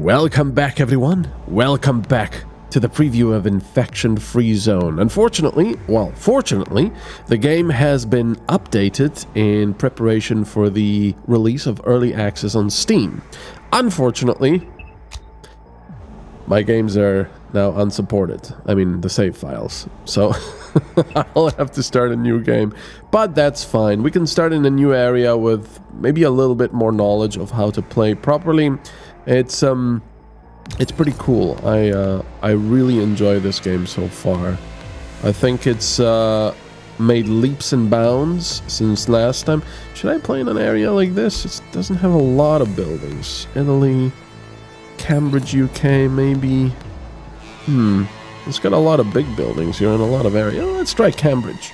Welcome back, everyone. Welcome back to the preview of Infection Free Zone. Unfortunately, well, fortunately, the game has been updated in preparation for the release of early access on Steam. Unfortunately, my games are now unsupported. I mean, the save files. So I'll have to start a new game. But that's fine. We can start in a new area with maybe a little bit more knowledge of how to play properly. It's um it's pretty cool. I uh, I really enjoy this game so far. I think it's uh, made leaps and bounds since last time. Should I play in an area like this? It doesn't have a lot of buildings. Italy, Cambridge, UK, maybe. Hmm. It's got a lot of big buildings here and a lot of area. Let's try Cambridge.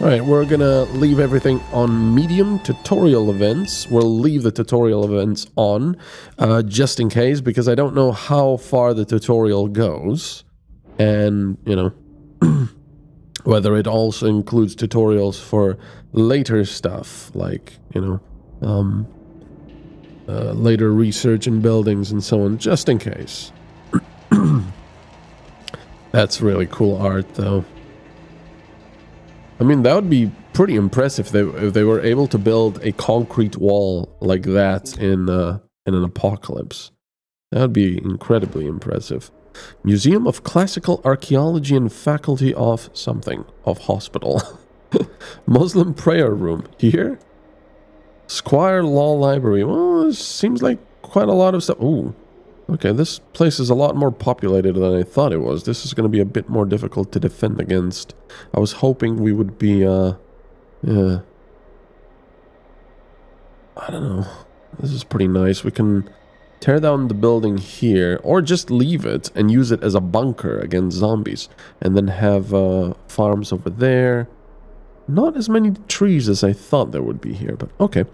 Alright, we're gonna leave everything on medium tutorial events. We'll leave the tutorial events on, uh, just in case, because I don't know how far the tutorial goes. And, you know, whether it also includes tutorials for later stuff, like, you know, um, uh, later research in buildings and so on, just in case. That's really cool art, though. I mean, that would be pretty impressive if they, if they were able to build a concrete wall like that in, uh, in an apocalypse. That would be incredibly impressive. Museum of Classical Archaeology and Faculty of something. Of hospital. Muslim prayer room. Here? Squire Law Library. Well, seems like quite a lot of stuff. Ooh. Okay, this place is a lot more populated than I thought it was. This is going to be a bit more difficult to defend against. I was hoping we would be, uh... Yeah. I don't know. This is pretty nice. We can tear down the building here, or just leave it and use it as a bunker against zombies. And then have uh, farms over there. Not as many trees as I thought there would be here, but okay.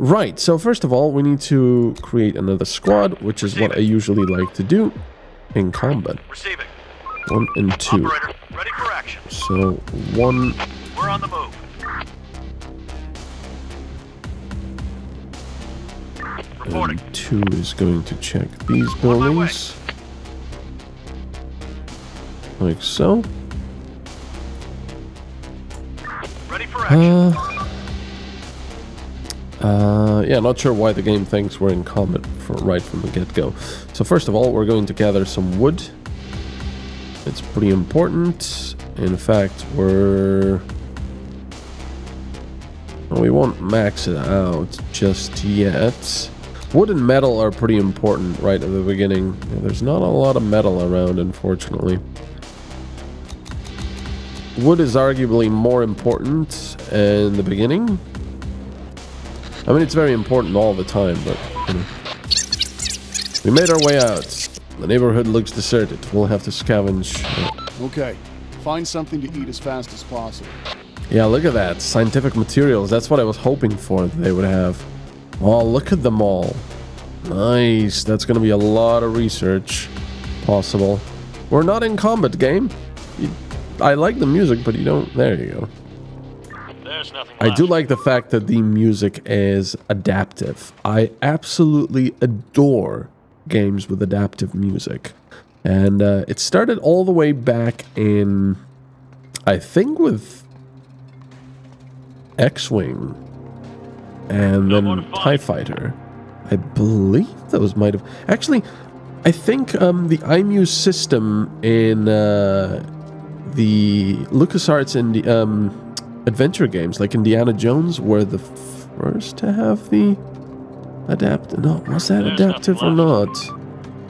Right, so first of all, we need to create another squad, which is what I usually like to do in combat. Receiving. One and two. Operator, ready for action. So, one... We're on the move. Reporting. And two is going to check these buildings. Like so. Uh, uh, yeah, not sure why the game thinks we're in combat for, right from the get-go. So first of all, we're going to gather some wood. It's pretty important. In fact, we're... We won't max it out just yet. Wood and metal are pretty important right at the beginning. There's not a lot of metal around, unfortunately. Wood is arguably more important in the beginning. I mean, it's very important all the time, but, you know. We made our way out. The neighborhood looks deserted. We'll have to scavenge. Okay. Find something to eat as fast as possible. Yeah, look at that. Scientific materials. That's what I was hoping for that they would have. Oh, look at them all. Nice. That's going to be a lot of research possible. We're not in combat game. You, I like the music, but you don't... There you go. There's nothing I do like the fact that the music is adaptive. I absolutely adore games with adaptive music. And uh, it started all the way back in, I think, with X-Wing and No then. TIE Fighter. I believe those might have... Actually, I think um, the iMuse system in uh, the LucasArts and the um, adventure games, like Indiana Jones, were the first to have the adapt. No, was that There's adaptive or not?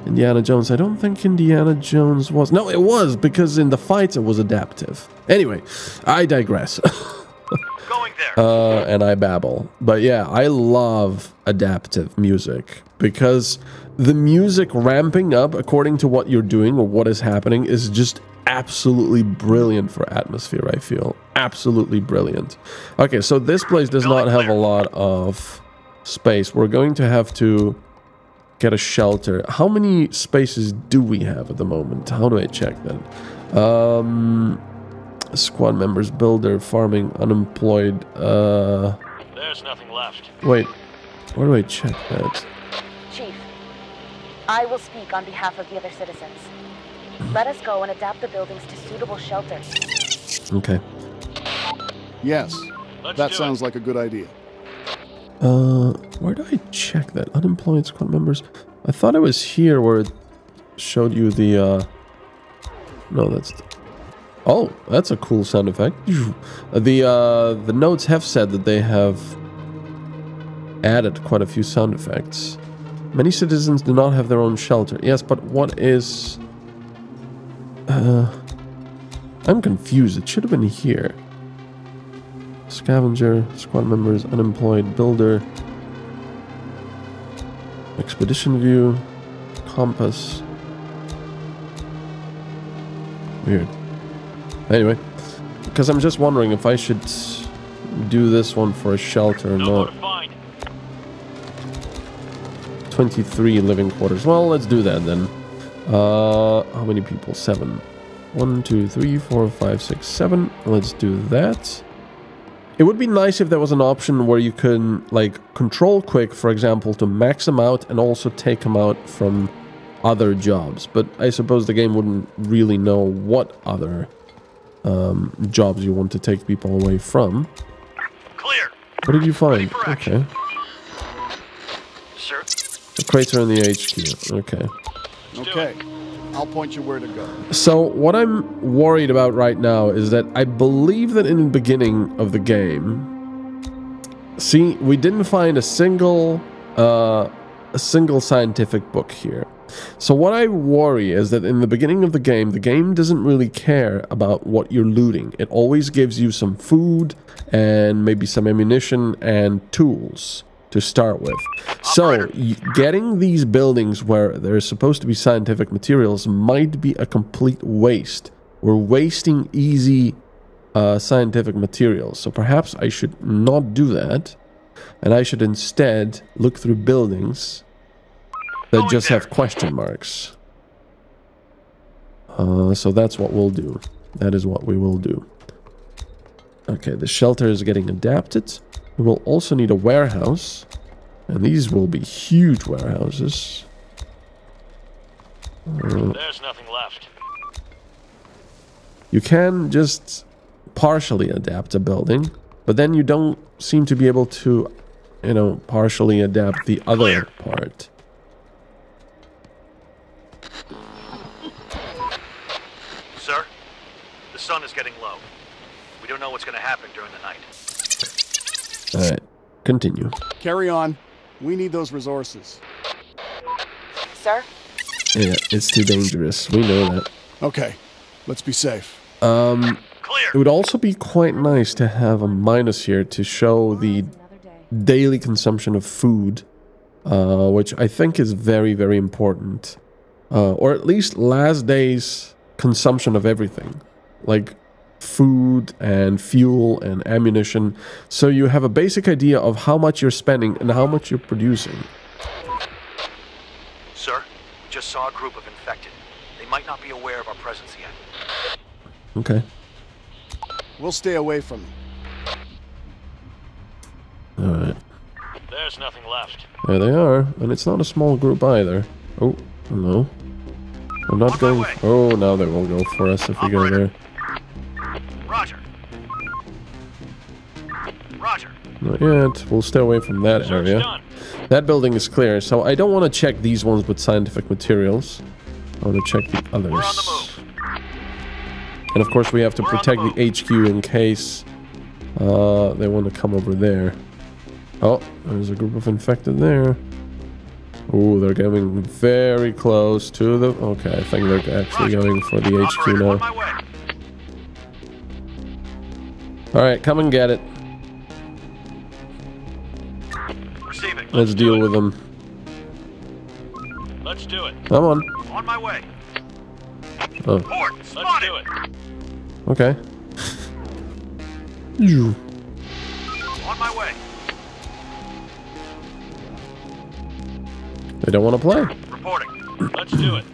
Indiana Jones. I don't think Indiana Jones was. No, it was because in the fights it was adaptive. Anyway, I digress. Going there. uh, and I babble. But yeah, I love adaptive music because the music ramping up according to what you're doing or what is happening is just absolutely brilliant for atmosphere, I feel. Absolutely brilliant. Okay, so this place does not have a lot of space. We're going to have to get a shelter. How many spaces do we have at the moment? How do I check that? Um, squad members, builder, farming, unemployed. Uh, There's nothing left. wait, where do I check that? Chief, I will speak on behalf of the other citizens. Let us go and adapt the buildings to suitable shelter. Okay. Yes, Let's that sounds it. like a good idea. Uh, where do I check that? Unemployed squad members? I thought it was here where it showed you the, uh... No, that's... The, oh, that's a cool sound effect. The, uh, the notes have said that they have added quite a few sound effects. Many citizens do not have their own shelter. Yes, but what is... Uh... I'm confused. It should have been here. Scavenger, squad members, unemployed, builder, expedition view, compass. Weird. Anyway, because I'm just wondering if I should do this one for a shelter or No not. 23 living quarters. Well, let's do that then. Uh, how many people? Seven. One, two, three, four, five, six, seven. Let's do that. It would be nice if there was an option where you can, like, control quick, for example, to max them out and also take them out from other jobs. But I suppose the game wouldn't really know what other um, jobs you want to take people away from. Clear. What did you find? Okay. Sir, The crater in the HQ. Okay. Do Okay, I'll point you where to go. So what I'm worried about right now is that I believe that in the beginning of the game, see, we didn't find a single, uh, a single scientific book here. So what I worry is that in the beginning of the game, the game doesn't really care about what you're looting. It always gives you some food and maybe some ammunition and tools to start with. So getting these buildings where there's supposed to be scientific materials might be a complete waste. We're wasting easy uh, scientific materials. So perhaps I should not do that. And I should instead look through buildings that just have question marks. Uh, so that's what we'll do. That is what we will do. Okay, the shelter is getting adapted. We will also need a warehouse. And these will be huge warehouses. Uh, there's nothing left. You can just partially adapt a building, but then you don't seem to be able to, you know, partially adapt the other part. Sir, the sun is getting low. We don't know what's going to happen during the night. Alright, continue. Carry on. We need those resources. Sir? Yeah, it's too dangerous. We know that. Okay, let's be safe. Um, Clear. it would also be quite nice to have a minus here to show the daily consumption of food, uh, which I think is very, very important. Uh, or at least last day's consumption of everything, like food and fuel and ammunition. So you have a basic idea of how much you're spending and how much you're producing. Sir, we just saw a group of infected. They might not be aware of our presence yet. Okay. We'll stay away from them. All right. There's nothing left. There they are, and it's not a small group either. Oh, hello. I'm not On going. Oh, now they will go for us if we go Operator. there. Roger. Roger. Not yet. We'll stay away from that Search area. done. That building is clear, so I don't want to check these ones with scientific materials. I want to check the others. We're on the move. And of course, we have to We're on the protect the, HQ in case uh, they want to come over there. Oh, there's a group of infected there. Oh, they're getting very close to the. Okay, I think they're actually going for the HQ now. My way. All right, come and get it. Receiving. Let's do deal it. with them. Let's do it. Come on. On my way. Oh, Port. Let's Spotted. do it. okay. Phew. On my way. They don't want to play. Reporting. Let's do it.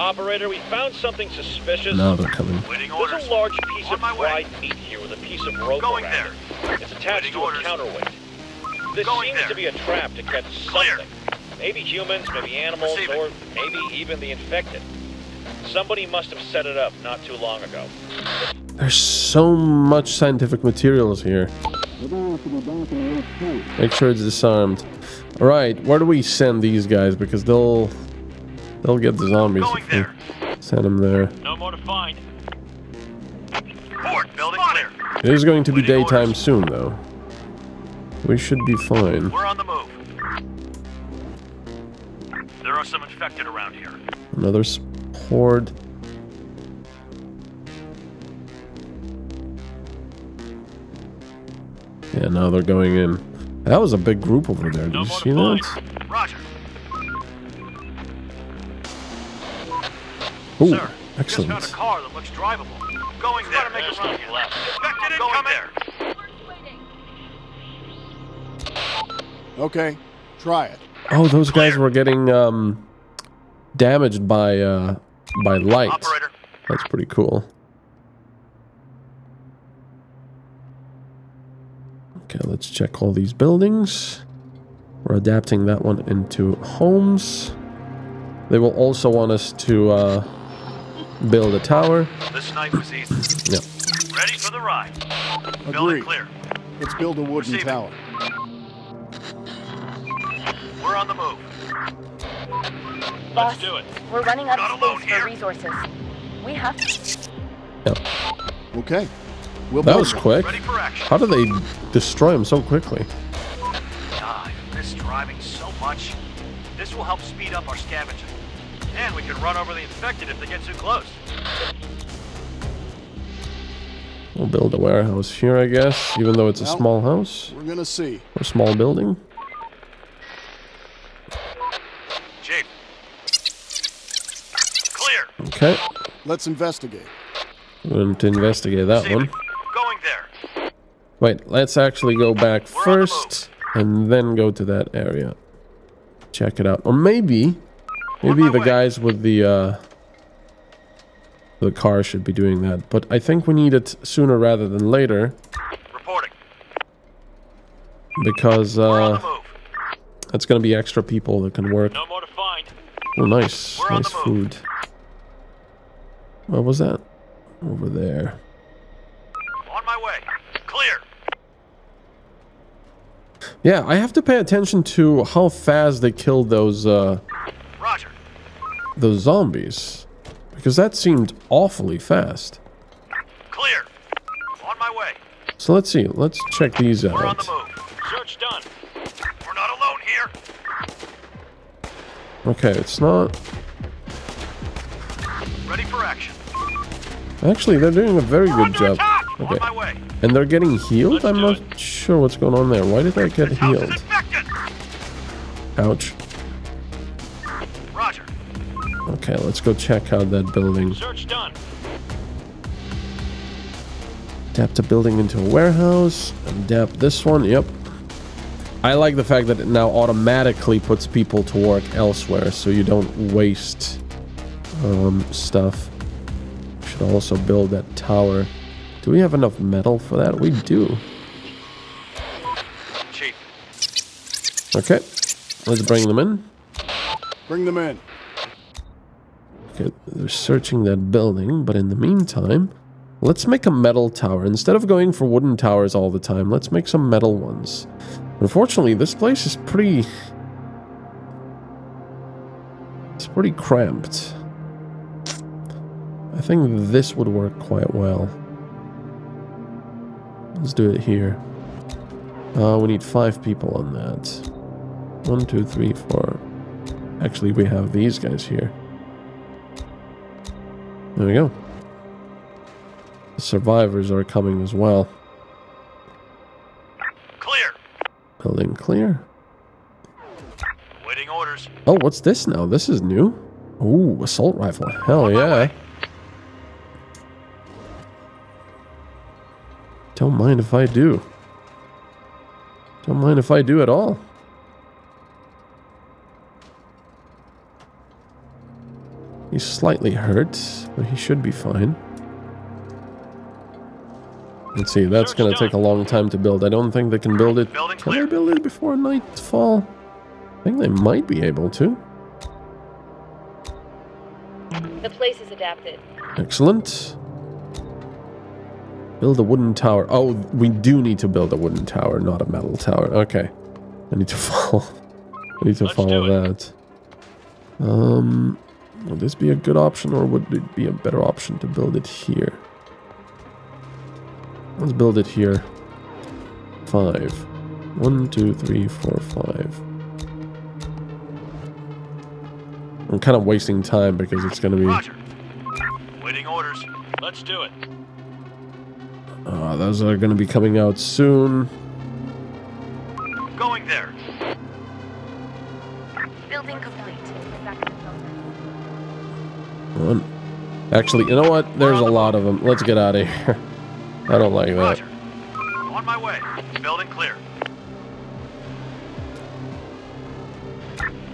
Operator, we found something suspicious. Now they're coming. Waiting orders. There's a large piece On of my way. fried meat here with a piece of rope Going around there. it. It's attached Waiting to orders. a counterweight. This Going seems there. to be a trap to catch Clear. something. Maybe humans, maybe animals, Receiving. or maybe even the infected. Somebody must have set it up not too long ago. There's so much scientific materials here. Make sure it's disarmed. All right, where do we send these guys? Because they'll they'll get the zombies if we send them there. No more to find. Fort, building clear. It is going to be daytime soon, though. We should be fine. We're on the move. There are some infected around here. Another horde. Yeah, now they're going in. That was a big group over there. Did No you see that? Roger. Ooh, Sir, just excellent. found a car that looks drivable. Going there. Gotta make a run. Infected going there. Okay, try it. Oh, those guys were getting um, damaged by uh, by light. Operator, That's pretty cool. Okay, let's check all these buildings. We're adapting that one into homes. They will also want us to uh, build a tower. this night was easy. Yep. Ready for the ride. Agreed. Building clear. Let's build a wooden Receiving. tower. We're on the move. Boss, do it. we're running out Not of alone space for here. resources. We have to. Yep. Okay. We'll That was quick. Ready for. How do they destroy them so quickly? God, I miss driving so much. This will help speed up our scavenging. And we can run over the infected if they get too close. We'll build a warehouse here, I guess, even though it's a Well- small house We're gonna see. or small building. Chief. Clear. Okay, Let's investigate. we're going to investigate that Receiving. one. Going there. Wait, let's actually go back We're on the first and then go to that area. Check it out. Or maybe, maybe the way. guys with the, uh, the car should be doing that. But I think we need it sooner rather than later Reporting. because, uh, it's going to be extra people that can work. No more to find. Oh, nice. We're nice food. What was that? Over there. On my way. Clear. Yeah, I have to pay attention to how fast they killed those, uh. Those zombies. Because that seemed awfully fast. Clear. On my way. So let's see. Let's check these out. We're on the move. Search done. We're not alone here. Okay, it's not... Ready for action. Actually, they're doing a very We're good job. attack. On Okay. my way. And they're getting healed? Let's I'm not sure what's going on there. Why did I get This house is healed? Ouch. Okay, let's go check out that building. Search done. Adapt a building into a warehouse. Adapt this one. Yep. I like the fact that it now automatically puts people to work elsewhere, so you don't waste um, stuff. Should also build that tower. Do we have enough metal for that? We do. Chief. Okay. Let's bring them in. Bring them in. Okay, they're searching that building, but in the meantime, let's make a metal tower. Instead of going for wooden towers all the time, let's make some metal ones. Unfortunately, this place is pretty... It's pretty cramped. I think this would work quite well. Let's do it here. Uh, we need five people on that. One, two, three, four. Actually, we have these guys here. There we go. The survivors are coming as well. Clear. Building clear. Waiting orders. Oh, what's this now? This is new. Ooh, assault rifle. Hell yeah. Don't mind if I do. Don't mind if I do at all. He's slightly hurt, but he should be fine. Let's see, that's gonna take a long time to build. I don't think they can build it. Building Can they clear. build it before nightfall? I think they might be able to. The place is adapted. Excellent. Build a wooden tower. Oh, we do need to build a wooden tower, not a metal tower. Okay. I need to follow. I need to Let's follow that. Um, would this be a good option or would it be a better option to build it here? Let's build it here. Five. One, two, three, four, five. I'm kind of wasting time because it's going to be... Roger. Waiting orders. Let's do it. Uh, those are going to be coming out soon. Going there. Building complete. One. Actually, you know what? There's a lot of them. Let's get out of here. I don't like that. On my way. Building clear.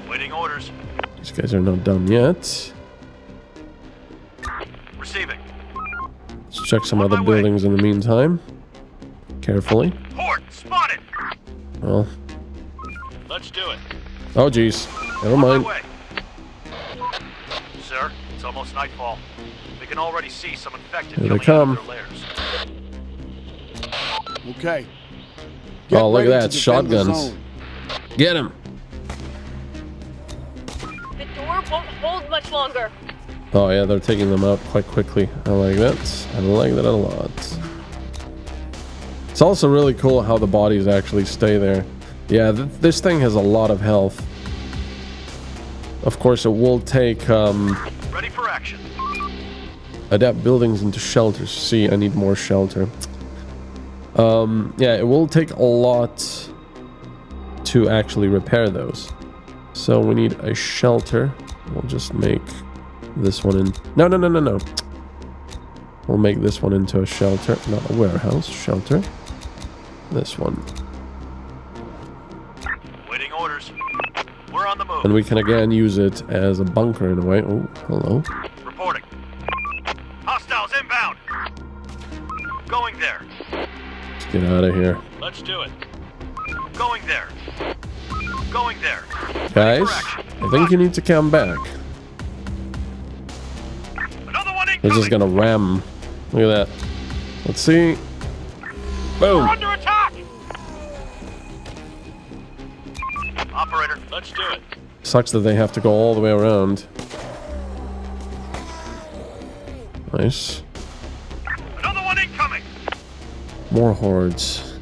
Waiting orders. These guys are not done yet. Receiving. Let's check some On other my way. buildings in the meantime. Carefully. Horde spotted. Well, Let's do it. oh geez. Never On mind. Almost nightfall. We can already see some infected Here they coming come. of their lairs. Okay. Oh, look at that, to defend the shotguns. Get him. The door won't hold much longer. Oh yeah, they're taking them out quite quickly. I like that. I like that a lot. It's also really cool how the bodies actually stay there. Yeah, th this thing has a lot of health. Of course, it will take um, Ready for action. adapt buildings into shelters. See, I need more shelter. Um, yeah, it will take a lot to actually repair those. So we need a shelter. We'll just make this one in... No, no, no, no, no. We'll make this one into a shelter, not a warehouse. Shelter. This one. And we can again use it as a bunker in a way. Oh, hello. Reporting. Hostiles inbound. Going there. Let's get out of here. Let's do it. Going there. Going there. Guys, I think you need to come back. Another one They're just gonna ram. Look at that. Let's see. Boom. Sucks that they have to go all the way around. Nice. another one incoming. More hordes.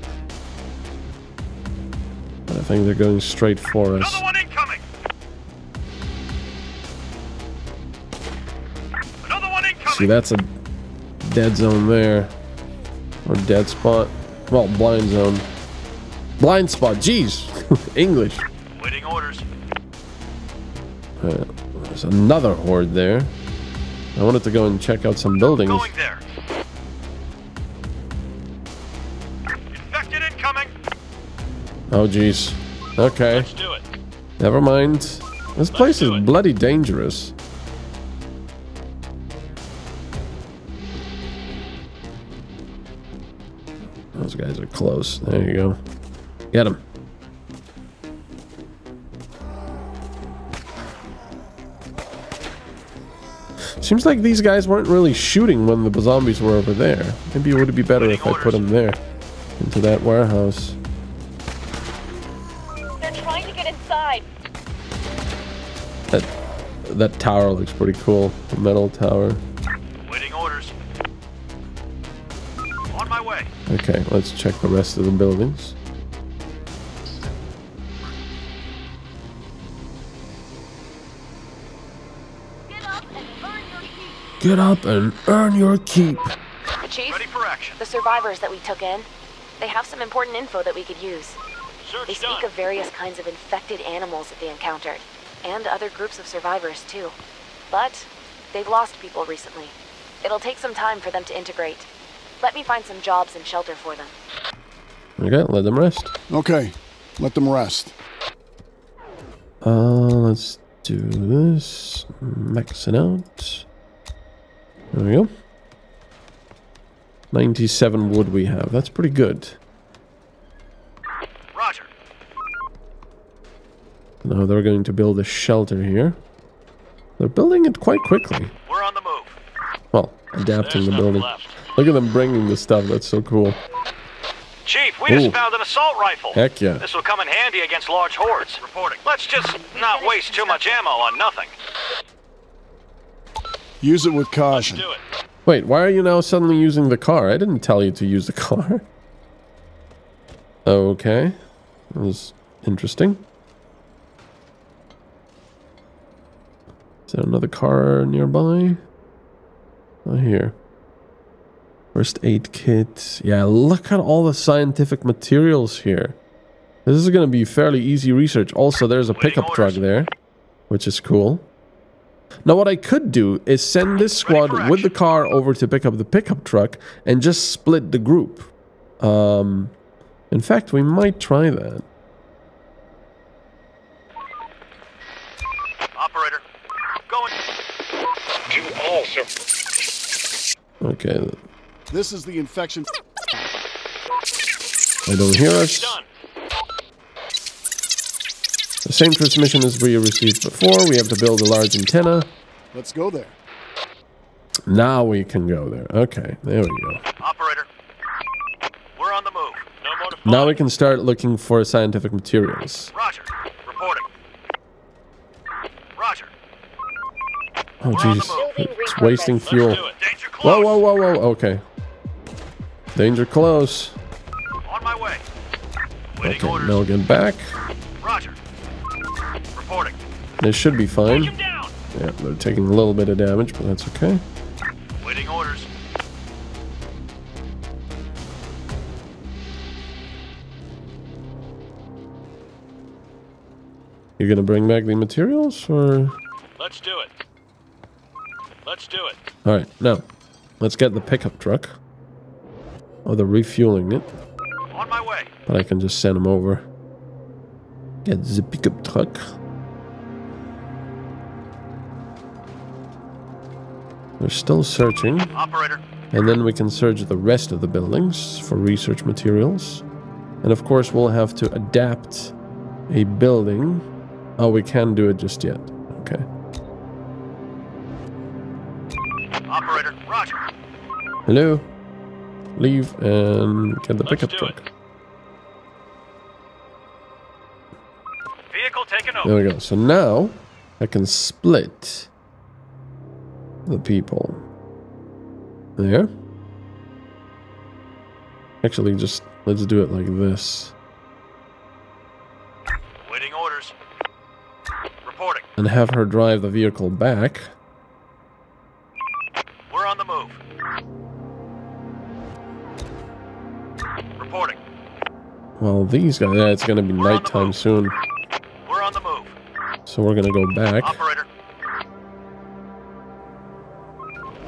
I think they're going straight for us. Another one incoming. Another one incoming. See, that's a dead zone there. Or dead spot. Well, blind zone. Blind spot. Jeez. English. Waiting orders. There's another horde there. I wanted to go and check out some buildings. Going there. Infected incoming. Oh, jeez. Okay. Let's do it. Never mind. This place is it. bloody dangerous. Those guys are close. There you go. Get him. Seems like these guys weren't really shooting when the zombies were over there. Maybe it would be better if I put them there. Into that warehouse. They're trying to get inside. That that tower looks pretty cool. The metal tower. Waiting orders. On my way. Okay, let's check the rest of the buildings. Get up and earn your keep. Chief, Ready for action. the survivors that we took in, they have some important info that we could use. Search They speak done. of various kinds of infected animals that they encountered, and other groups of survivors too. But they've lost people recently. It'll take some time for them to integrate. Let me find some jobs and shelter for them. Okay, let them rest. Okay, let them rest. Uh, let's do this. Max it out. There we go. 97 wood we have. That's pretty good. Roger. Now they're going to build a shelter here. They're building it quite quickly. We're on the move. Well, adapting There's the building. left. Look at them bringing the stuff. That's so cool. Chief, we just found an assault rifle. Heck yeah. This will come in handy against large hordes. Reporting. Let's just not waste too much ammo on nothing. Use it with caution. Do it. Wait, why are you now suddenly using the car? I didn't tell you to use the car. Okay. That was interesting. Is there another car nearby? Oh, here. First aid kit. Yeah, look at all the scientific materials here. This is going to be fairly easy research. Also, there's a pickup truck there, which is cool. Now, what I could do is send this squad with the car over to pick up the pickup truck and just split the group. Um, in fact, we might try that. Operator. Going. To all, sir. Okay, This is the infection. I don't hear us. Done. The same transmission as we received before. We have to build a large antenna. Let's go there. Now we can go there. Okay, there we go. Operator. We're on the move. No more to Now we can start looking for scientific materials. Roger. Reporting. Roger. Oh, We're on jeez. It's wasting fuel. Let's do it. Danger close. Whoa, whoa, whoa, whoa. Okay. Danger close. On my way. Waiting Okay, orders. now get back. This should be fine. Yeah, they're taking a little bit of damage, but that's okay. Waiting orders. You're gonna bring back the materials, or? Let's do it. Let's do it. All right, now let's get the pickup truck. Oh, they're refueling it, On my way. but I can just send them over. Get the pickup truck. They're still searching, Operator. and then we can search the rest of the buildings for research materials. And of course, we'll have to adapt a building. Oh, we can't do it just yet. Okay. Operator. Roger. Hello. Leave and get the Let's pickup truck. it. Vehicle taken over. There we go. So now I can split the people. There. Actually, just let's do it like this. Waiting orders. Reporting. And have her drive the vehicle back. We're on the move. Reporting. Well, these guys, yeah, it's going to be We're nighttime soon. We're on the move. So we're going to go back. Operator.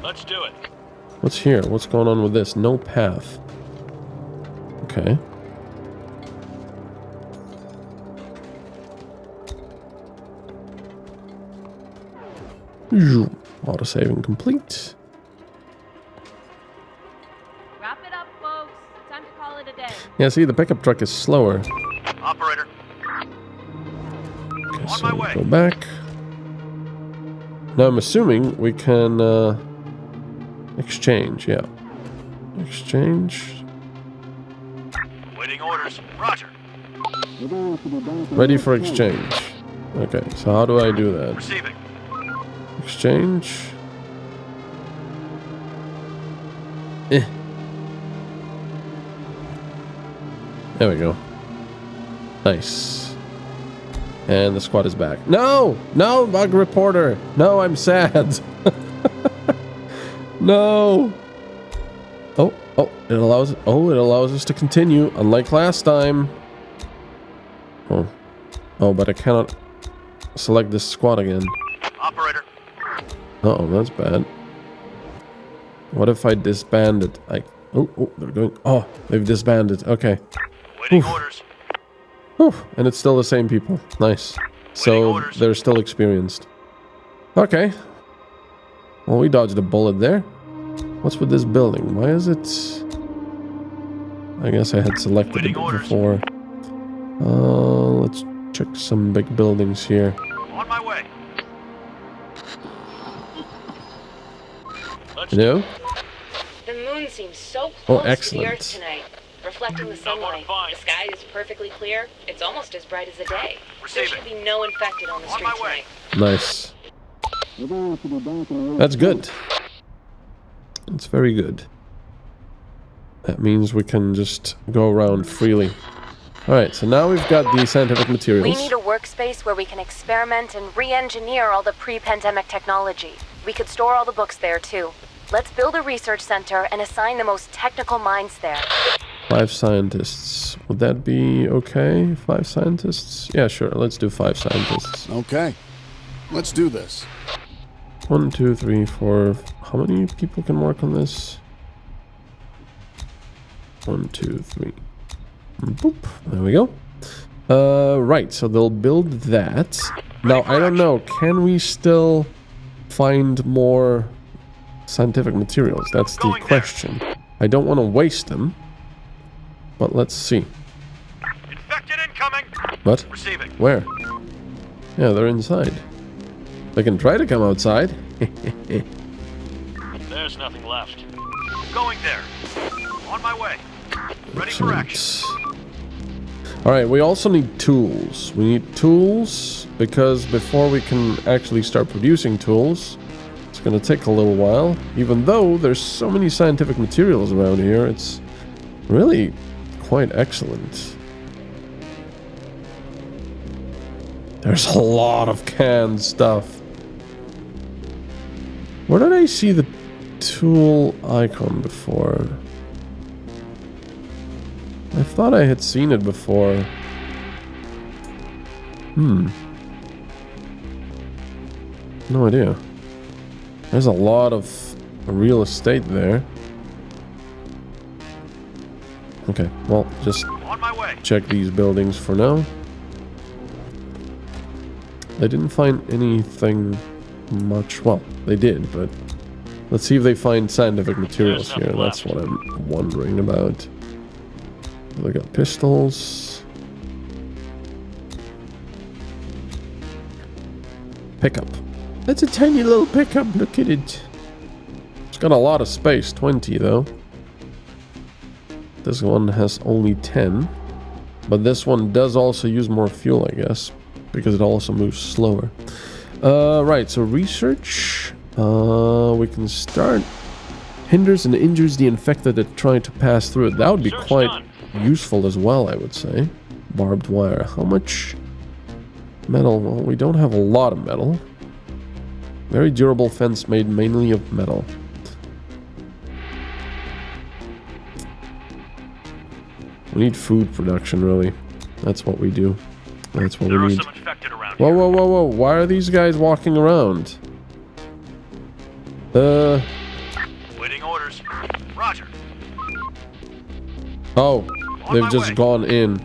Let's do it. What's here? What's going on with this? No path. Okay. Auto saving complete. Wrap it up, folks. Time to call it a day. Yeah, see, the pickup truck is slower. Operator. Okay, On so my we way. go back. Now I'm assuming we can uh, exchange. Yeah, exchange. Waiting orders. Roger. Ready for exchange. Okay, so how do I do that? Receiving. Exchange. Eh. There we go. Nice. And the squad is back. No! No, bug reporter! No, I'm sad. no! Oh, oh, it allows oh, it allows us to continue, unlike last time. Oh. Oh, but I cannot select this squad again. Operator. Uh oh, that's bad. What if I disbanded? It? I oh oh they're going. Oh, they've disbanded. Okay. Waiting Oof. orders. Whew. And it's still the same people. Nice. So orders. they're still experienced. Okay. Well, we dodged a bullet there. What's with this building? Why is it... I guess I had selected Waiting it before. Uh, let's check some big buildings here. On my way. Let's Hello? The moon seems so Oh, close to the excellent. Earth tonight, reflecting the sunlight. The sky is perfectly clear. It's almost as bright as the day. There Receiving. should be no infected on the On street my way. tonight. Nice. That's good. That's very good. That means we can just go around freely. Alright, so now we've got the scientific We materials. We need a workspace where we can experiment and re-engineer all the pre-pandemic technology. We could store all the books there too. Let's build a research center and assign the most technical minds there. Five scientists. Would that be okay? Five scientists? Yeah, sure. Let's do five scientists. Okay. Let's do this. One, two, three, four. How many people can work on this? One, two, three. Boop. There we go. Uh, right. So they'll build that. Now, I don't know. Can we still find more scientific materials? That's the question. I don't want to waste them. But let's see. Infected incoming. What? Receiving. Where? Yeah, they're inside. They can try to come outside. There's nothing left. Going there. On my way. Ready for action. Alright, we also need tools. We need tools because before we can actually start producing tools, it's going to take a little while. Even though there's so many scientific materials around here, it's really quite excellent. There's a lot of canned stuff. Where did I see the tool icon before? I thought I had seen it before. Hmm. No idea. There's a lot of real estate there. Okay, well, just On my way. check these buildings for now. I didn't find anything much. Well, they did, but let's see if they find scientific materials here. That's what I'm wondering about. They got pistols. Pickup. That's a tiny little pickup. Look at it. It's got a lot of space. 20 though. This one has only 10. But this one does also use more fuel, I guess. Because it also moves slower. Uh, right, so research. Uh, we can start. Hinders and injures the infected that try to pass through it. That would be Search quite done. useful as well, I would say. Barbed wire. How much metal? Well, we don't have a lot of metal. Very durable fence made mainly of metal. We need food production, really. That's what we do. That's what There we need. Some infected around Whoa, whoa, whoa, whoa. Why are these guys walking around? Uh, Waiting orders. Roger. oh, On they've just way. gone in.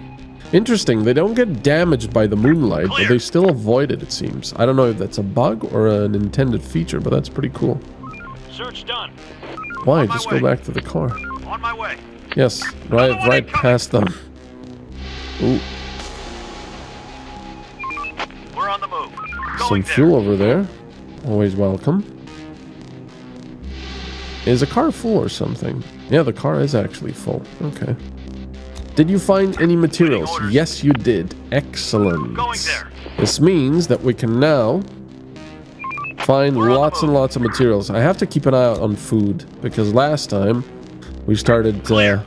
Interesting, they don't get damaged by the moonlight, but they still avoid it, it seems. I don't know if that's a bug or an intended feature, but that's pretty cool. Search done. Why? Just way. go back to the car. On my way. Yes, drive one right past them. Ooh, some fuel over there. Always welcome. Is a car full or something? Yeah, the car is actually full. Okay. Did you find any materials? Yes, you did. Excellent. This means that we can now find the lots and lots of materials. I have to keep an eye out on food because last time we started uh,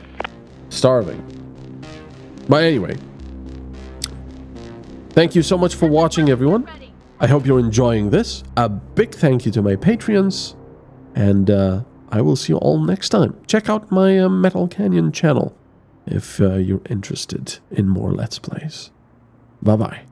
starving. But anyway, thank you so much for watching, everyone. I hope you're enjoying this. A big thank you to my Patreons. And uh, I will see you all next time. Check out my uh, Metal Canyon channel if uh, you're interested in more Let's Plays. Bye bye.